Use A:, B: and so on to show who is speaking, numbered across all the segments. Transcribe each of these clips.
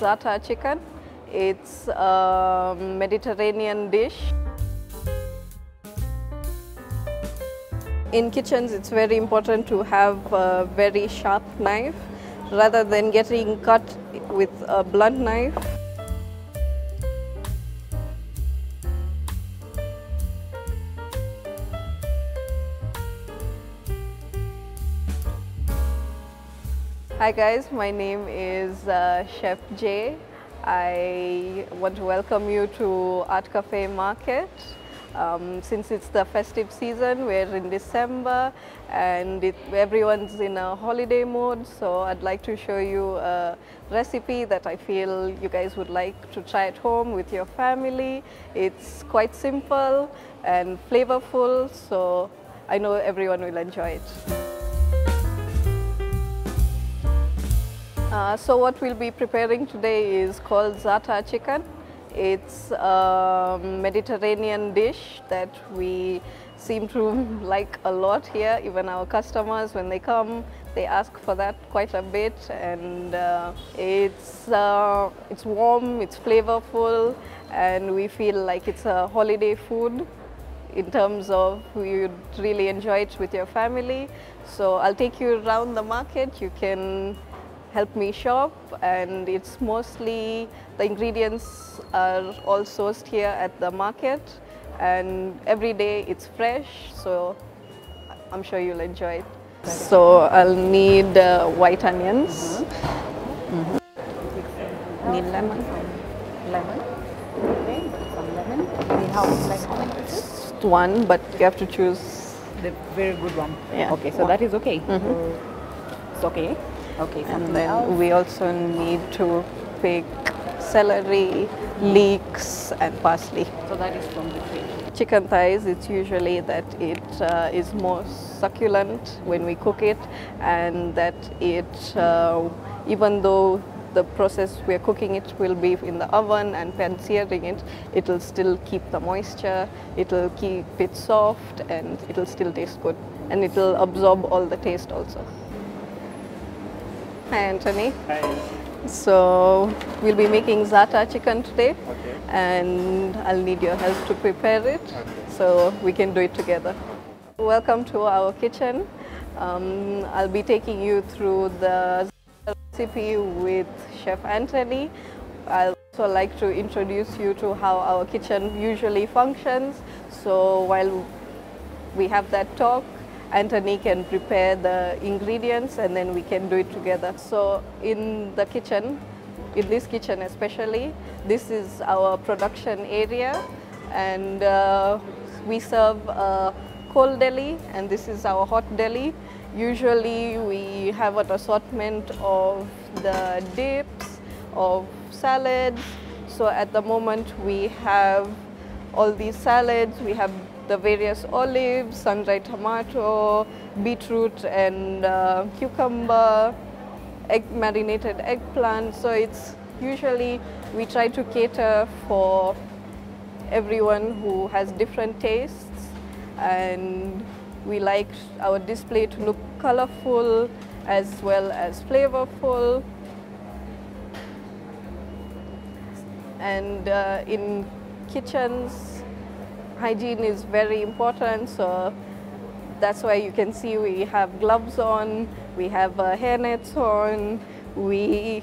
A: za'atar chicken. It's a Mediterranean dish. In kitchens, it's very important to have a very sharp knife rather than getting cut with a blunt knife. Hi guys, my name is uh, Chef Jay. I want to welcome you to Art Cafe Market. Um, since it's the festive season, we're in December and it, everyone's in a holiday mode, so I'd like to show you a recipe that I feel you guys would like to try at home with your family. It's quite simple and flavorful, so I know everyone will enjoy it. Uh, so what we'll be preparing today is called za'atar chicken. It's a Mediterranean dish that we seem to like a lot here. Even our customers, when they come, they ask for that quite a bit. And uh, it's, uh, it's warm, it's flavorful, and we feel like it's a holiday food in terms of you'd really enjoy it with your family. So I'll take you around the market. You can help me shop and it's mostly the ingredients are all sourced here at the market and every day it's fresh so I'm sure you'll enjoy it. So I'll need uh, white onions, need lemon,
B: Lemon. Okay, some lemon. Need how like how many pieces?
A: Just one but you have to choose
B: The very good one.
A: Yeah.
B: Okay, so
A: One.
B: that is okay. It's okay. Okay,
A: and then
B: else.
A: we also need to pick celery, leeks and parsley.
B: So that is from the fridge.
A: chicken thighs, it's usually that it uh, is more succulent when we cook it, and that it, uh, even though the process we're cooking it will be in the oven and pan searing it, it'll still keep the moisture, it'll keep it soft, and it'll still taste good, and it'll absorb all the taste also. Hi, Anthony.
C: Hi.
A: So we'll be making za'atar chicken today,
C: Okay.
A: and I'll need your help to prepare it,
C: Okay.
A: so we can do it together. Welcome to our kitchen. Um, I'll be taking you through the recipe with Chef Anthony. I'll also like to introduce you to how our kitchen usually functions. So while we have that talk, Anthony can prepare the ingredients and then we can do it together. So in the kitchen, in this kitchen especially, this is our production area and uh, we serve a cold deli and this is our hot deli. Usually we have an assortment of the dips, of salads. So at the moment we have all these salads. We have the various olives, sun-dried tomato, beetroot and uh, cucumber, egg marinated eggplant. So it's usually we try to cater for everyone who has different tastes and we like our display to look colorful as well as flavorful and uh, in kitchens hygiene is very important so that's why you can see we have gloves on we have uh, hair nets on we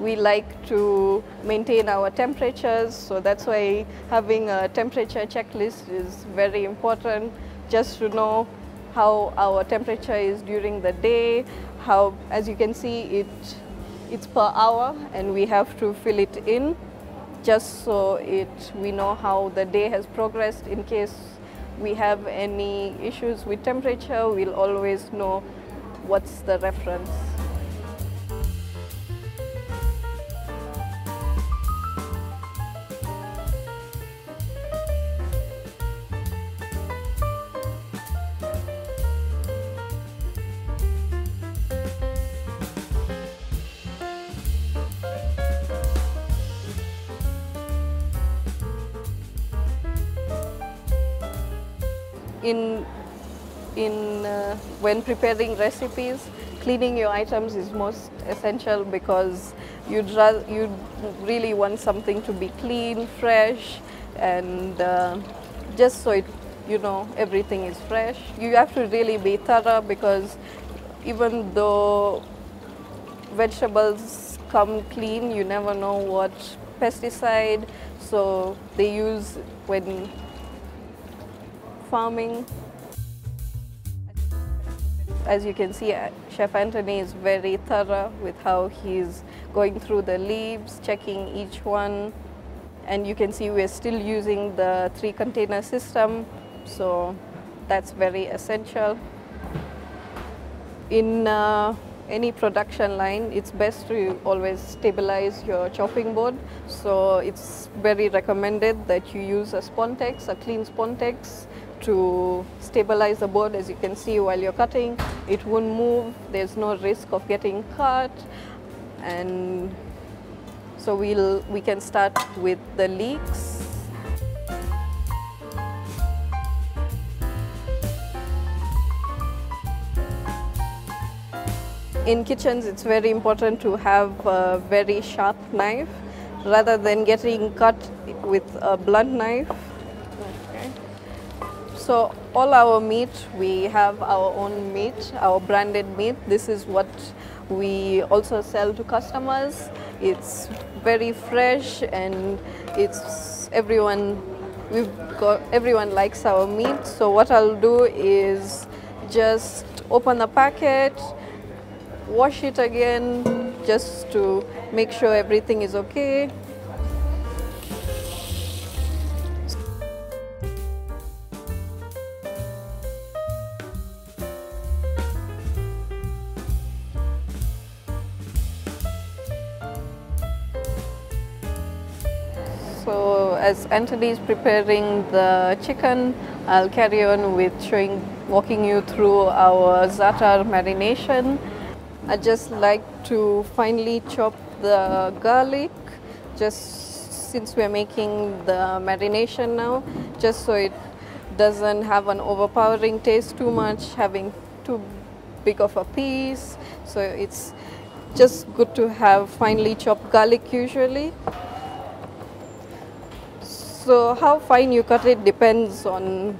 A: we like to maintain our temperatures so that's why having a temperature checklist is very important. Just to know how our temperature is during the day how as you can see it it's per hour and we have to fill it in just so it we know how the day has progressed in case we have any issues with temperature we'll always know what's the reference in in uh, when preparing recipes cleaning your items is most essential because you'd, you'd really want something to be clean, fresh, and uh, just so it, you know everything is fresh. You have to really be thorough because even though vegetables come clean, you never know what pesticide so they use when farming. As you can see, uh, Chef Anthony is very thorough with how he's going through the leaves, checking each one. And you can see we're still using the three container system, so that's very essential. In uh, any production line, it's best to always stabilize your chopping board. So it's very recommended that you use a Spontex, a clean Spontex to stabilize the board. As you can see while you're cutting, it won't move. There's no risk of getting cut. And so we'll, we can start with the leeks. In kitchens, it's very important to have a very sharp knife rather than getting cut with a blunt knife. So all our meat, we have our own meat, our branded meat. This is what we also sell to customers. It's very fresh and it's everyone we've got everyone likes our meat. So what I'll do is just open the packet, wash it again just to make sure everything is okay. As Anthony is preparing the chicken, I'll carry on with showing, walking you through our za'atar marination. I just like to finely chop the garlic just since we're making the marination now, just so it doesn't have an overpowering taste too much, having too big of a piece. So it's just good to have finely chopped garlic usually. So how fine you cut it depends on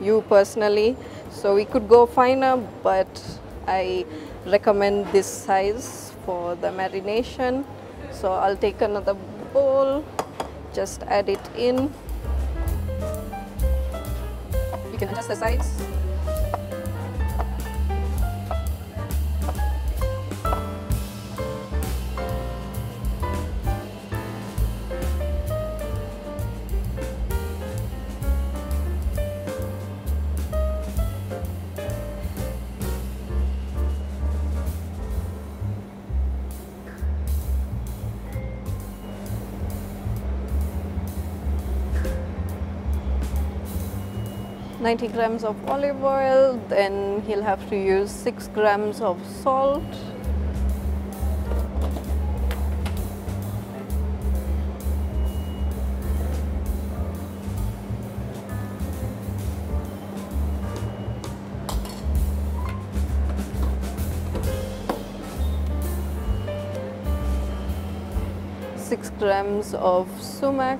A: you personally. So we could go finer, but I recommend this size for the marination. So I'll take another bowl, just add it in. You can adjust the size. Ninety grams of olive oil, then he'll have to use six grams of salt. Six grams of sumac.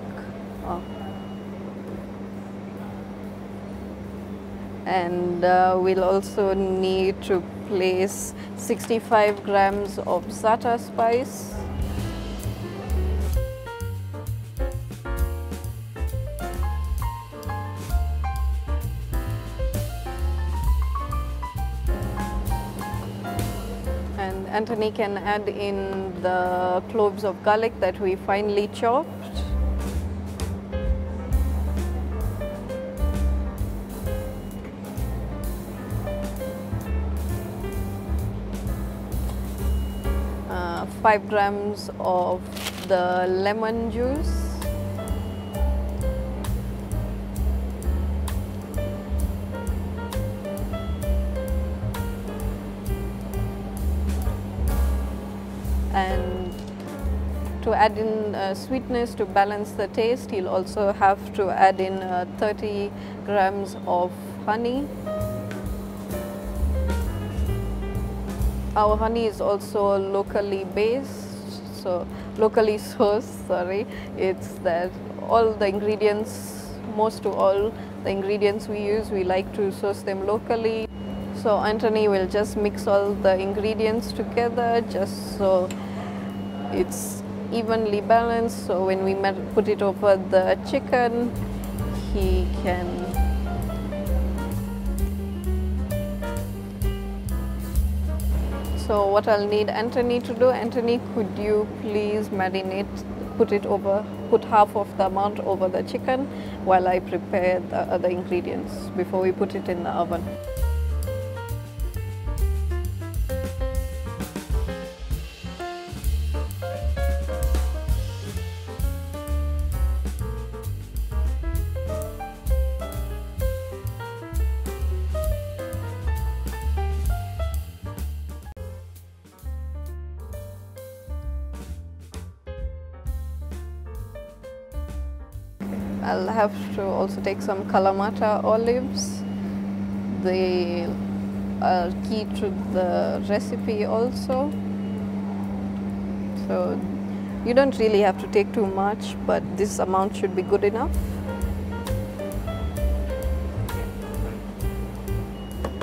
A: Oh. And uh, we'll also need to place 65 grams of za'atar spice. And Anthony can add in the cloves of garlic that we finely chopped. 5 grams of the lemon juice. And to add in uh, sweetness to balance the taste, you'll also have to add in uh, 30 grams of honey. Our honey is also locally based, so locally sourced. Sorry, it's that all the ingredients, most to all the ingredients we use, we like to source them locally. So Anthony will just mix all the ingredients together, just so it's evenly balanced. So when we put it over the chicken, he can So what I'll need Anthony to do, Anthony, could you please marinate, put it over, put half of the amount over the chicken while I prepare the other ingredients before we put it in the oven. Also take some Kalamata olives. They are key to the recipe also. So you don't really have to take too much, but this amount should be good enough.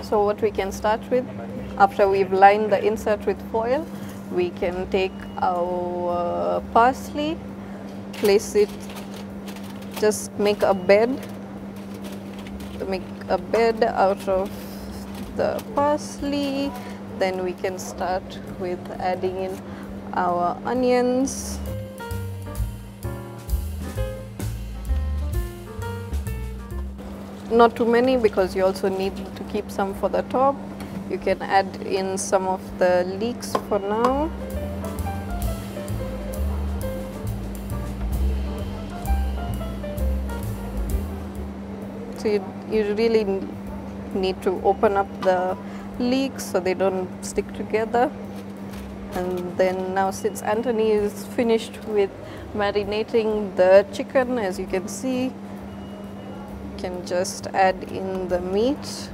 A: So what we can start with, after we've lined the insert with foil, we can take our uh, parsley, place it just make a bed. Make a bed out of the parsley. Then we can start with adding in our onions. Not too many because you also need to keep some for the top. You can add in some of the leeks for now So you, you really need to open up the leeks so they don't stick together. And then now since Anthony is finished with marinating the chicken, as you can see, you can just add in the meat.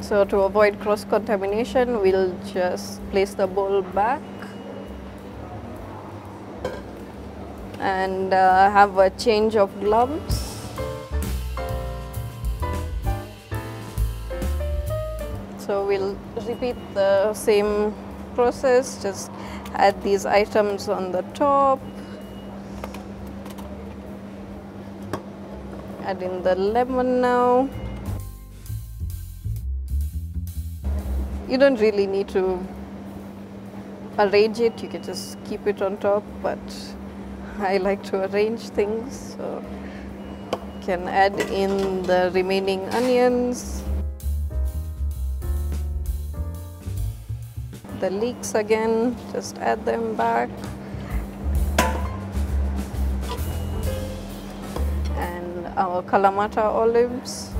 A: So to avoid cross-contamination, we'll just place the bowl back and uh, have a change of gloves. So we'll repeat the same process, just add these items on the top, add in the lemon now. You don't really need to arrange it, you can just keep it on top, but I like to arrange things so can add in the remaining onions. The leeks again just add them back. And our Kalamata olives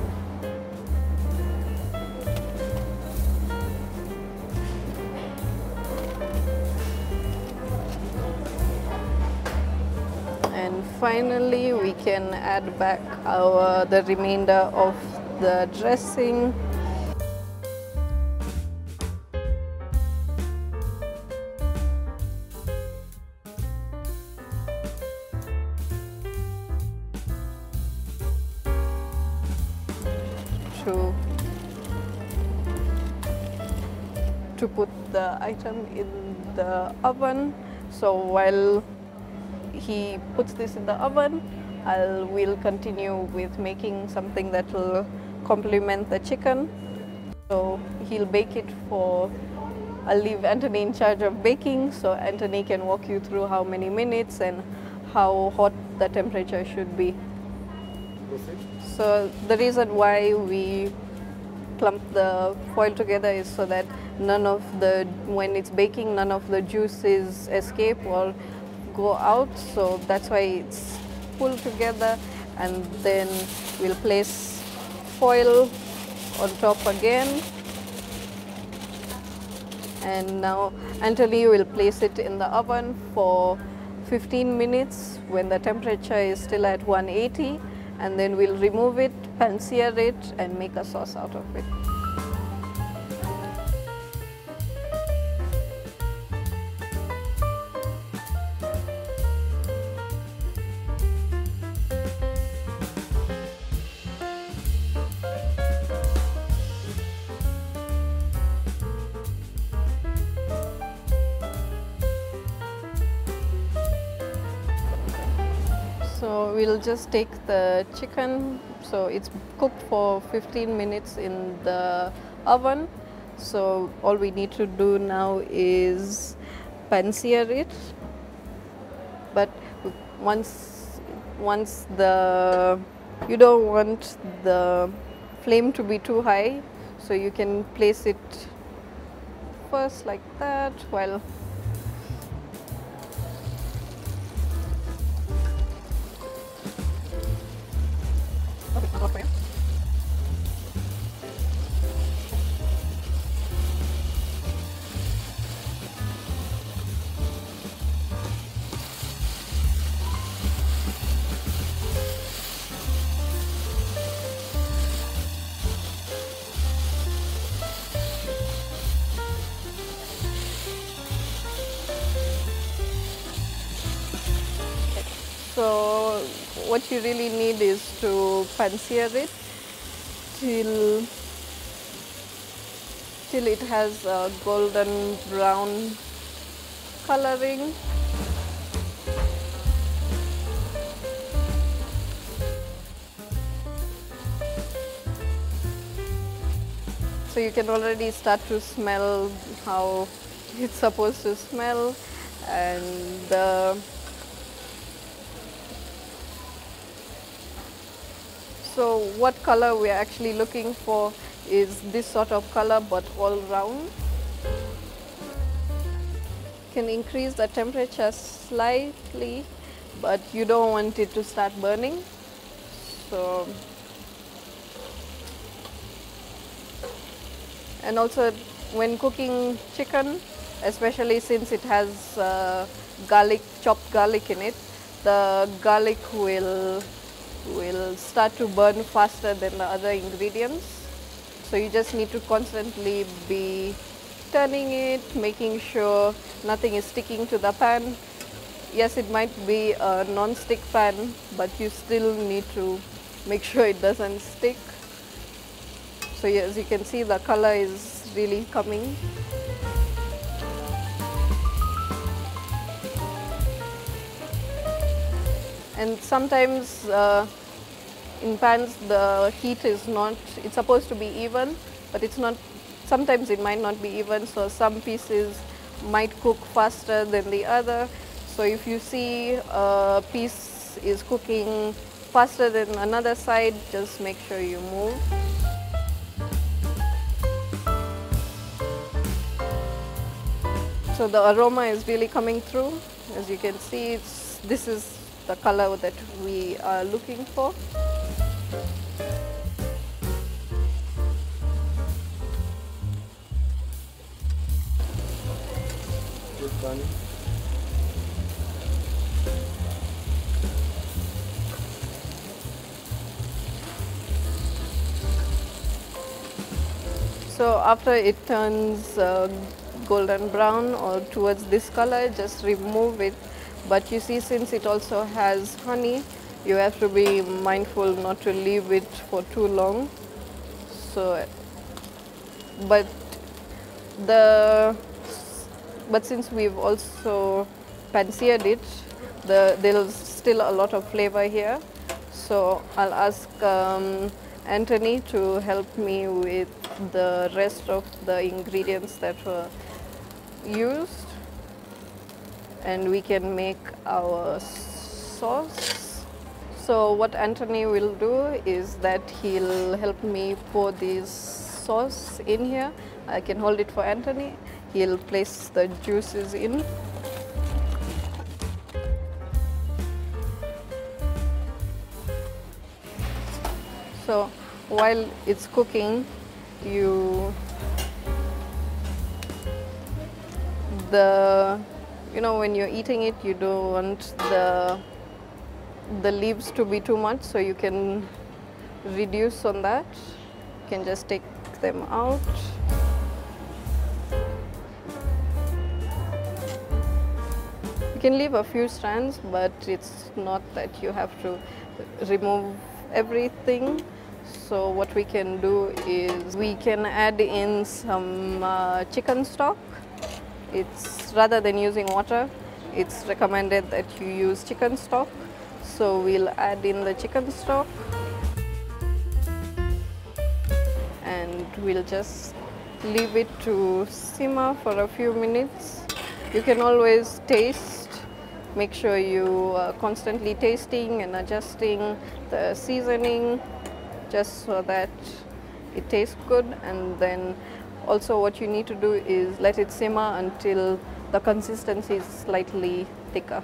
A: finally we can add back our the remainder of the dressing. To to put the item in the oven. So while he puts this in the oven, I will will continue with making something that will complement the chicken. So he'll bake it for, I'll leave Anthony in charge of baking, so Anthony can walk you through how many minutes and how hot the temperature should be. So the reason why we clump the foil together is so that none of the, when it's baking, none of the juices escape or go out so that's why it's pulled together and then we'll place foil on top again and now Anthony will place it in the oven for 15 minutes when the temperature is still at 180 and then we'll remove it, pan-sear it and make a sauce out of it. Just take the chicken. So it's cooked for 15 minutes in the oven. So all we need to do now is pan-sear it. But once once the you don't want the flame to be too high, so you can place it first like that while what you really need is to pan-sear it till till it has a golden brown coloring. So you can already start to smell how it's supposed to smell and the So what color we are actually looking for is this sort of color but all round. Can increase the temperature slightly but you don't want it to start burning. So and also when cooking chicken especially since it has uh, garlic chopped garlic in it the garlic will will start to burn faster than the other ingredients. So you just need to constantly be turning it, making sure nothing is sticking to the pan. Yes, it might be a non-stick pan, but you still need to make sure it doesn't stick. So as you can see, the color is really coming. And sometimes uh, in pans the heat is not it's supposed to be even but it's not sometimes it might not be even. So some pieces might cook faster than the other. So if you see a piece is cooking faster than another side just make sure you move. So the aroma is really coming through. As you can see this is the color that we are looking for. So after it turns uh, golden brown or towards this color, just remove it but you see since it also has honey you have to be mindful not to leave it for too long. So but the but since we've also pan-seared it the there's still a lot of flavor here. So I'll ask um, Anthony to help me with the rest of the ingredients that were used and we can make our sauce. So what Anthony will do is that he'll help me pour this sauce in here. I can hold it for Anthony. He'll place the juices in. So while it's cooking, you the you know when you're eating it you don't want the the leaves to be too much, so you can reduce on that. You can just take them out. You can leave a few strands, but it's not that you have to remove everything. So what we can do is we can add in some uh, chicken stock. It's rather than using water, it's recommended that you use chicken stock. So we'll add in the chicken stock and we'll just leave it to simmer for a few minutes. You can always taste, make sure you are constantly tasting and adjusting the seasoning just so that it tastes good and then also what you need to do is let it simmer until the consistency is slightly thicker.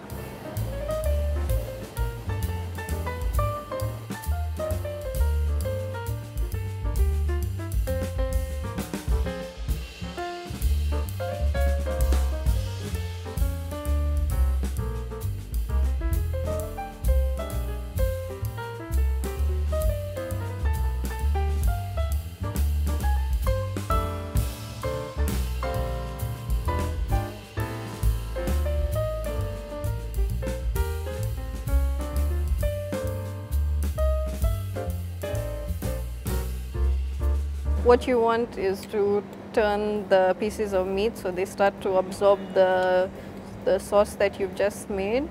A: What you want is to turn the pieces of meat so they start to absorb the, the sauce that you've just made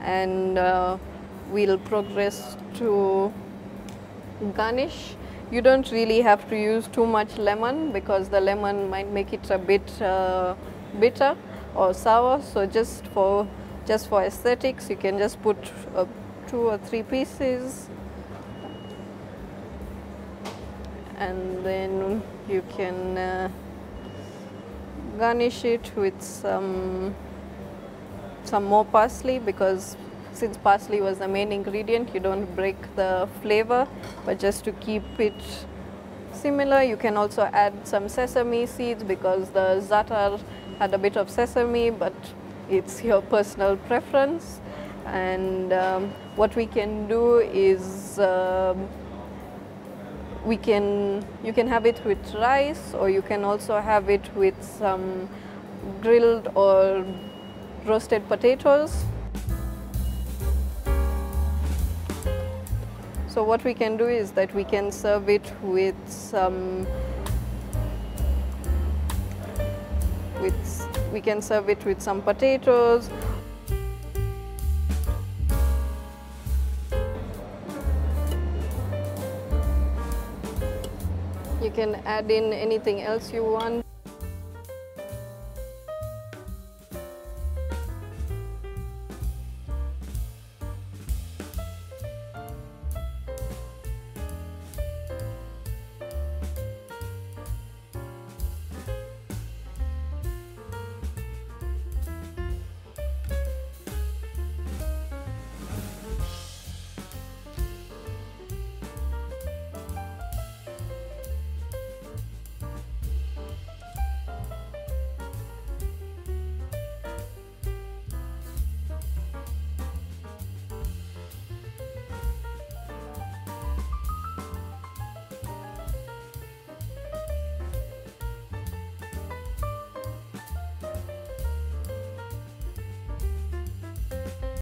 A: and uh, we'll progress to garnish. You don't really have to use too much lemon because the lemon might make it a bit uh, bitter or sour so just for just for aesthetics you can just put uh, two or three pieces and then you can uh, garnish it with some some more parsley because since parsley was the main ingredient you don't break the flavor but just to keep it similar you can also add some sesame seeds because the za'atar had a bit of sesame but it's your personal preference. And um, what we can do is um, we can you can have it with rice or you can also have it with some grilled or roasted potatoes. So what we can do is that we can serve it with some with we can serve it with some potatoes can add in anything else you want.